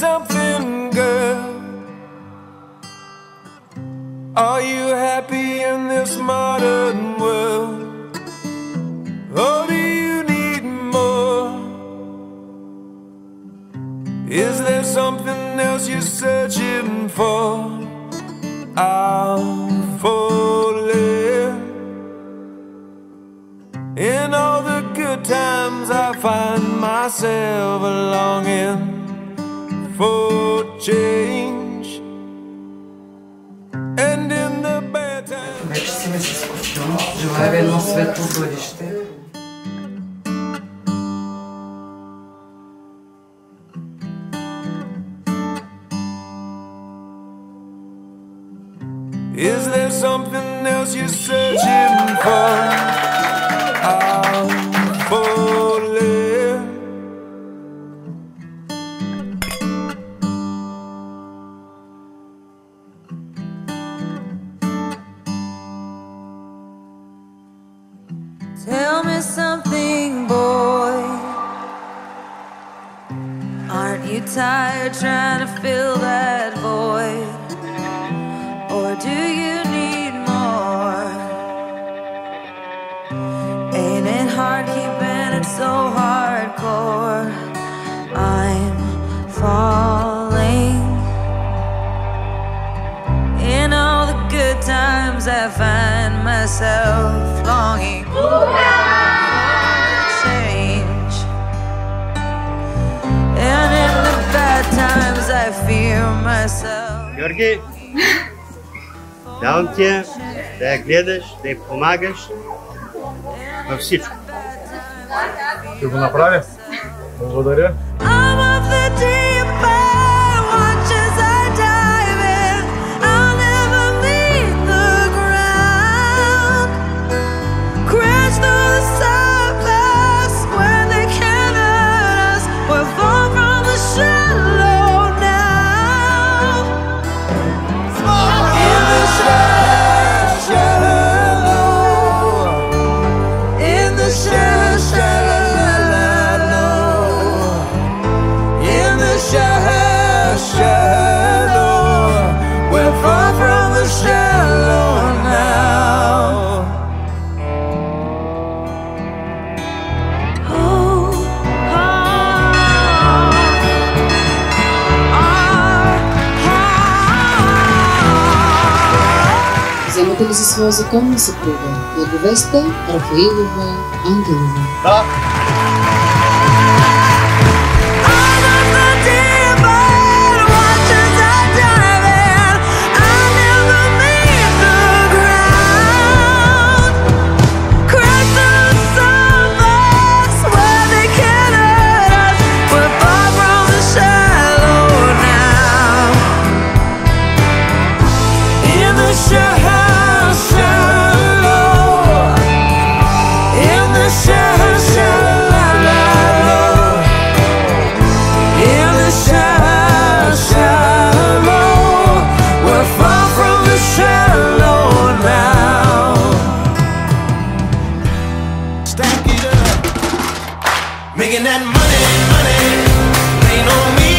something, girl. Are you happy in this modern world? Or do you need more? Is there something else you're searching for? I'm falling. In all the good times, I find myself longing for change. And in the bad times. Вече си ми се скучило. Желая ви едно светло бъдеще. Is there something else you're searching for? Me something, boy. Aren't you tired trying to fill that void? Or do you need more? Ain't it hard keeping it so hardcore? I'm falling. In all the good times, I find myself longing for change. Георги, давам ти я да я гледаш, да я помагаш във всичко. Ще го направя. Благодаря. Вземате ли за своя законна съпруга? Благовеста Рафаилова Ангелова. Да, money, ain't no me.